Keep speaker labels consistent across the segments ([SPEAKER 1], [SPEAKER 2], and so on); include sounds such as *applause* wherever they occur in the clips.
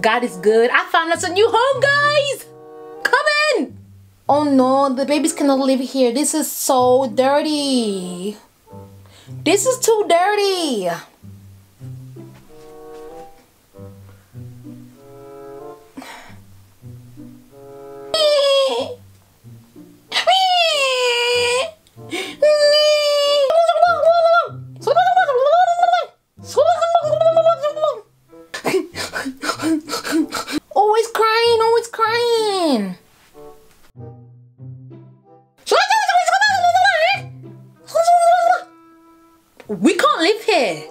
[SPEAKER 1] God is good. I found us a new home, guys. Come in. Oh no, the babies cannot live here. This is so dirty. This is too dirty. Always crying, always crying. We can't live here.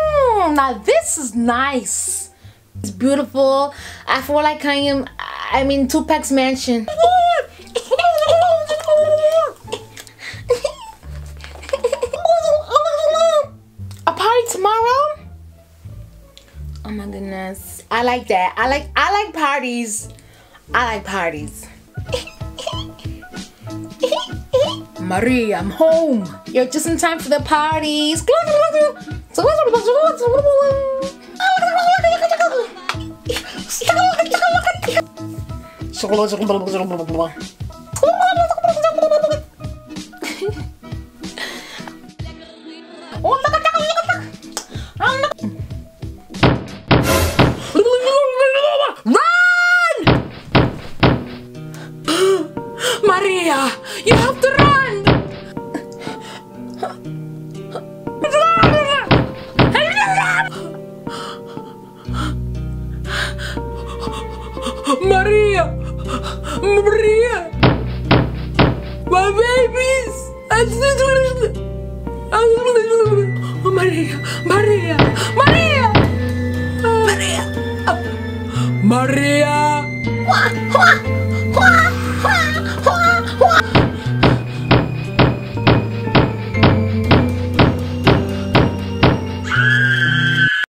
[SPEAKER 1] Hmm, now this is nice. It's beautiful. I feel like I am I'm in Tupac's mansion. Oh my goodness. I like that. I like I like parties. I like parties. Marie, I'm home. You're just in time for the parties. *laughs* Maria, you have to run! Maria! Maria! My babies! Oh, Maria! Maria! Maria! Maria! Maria!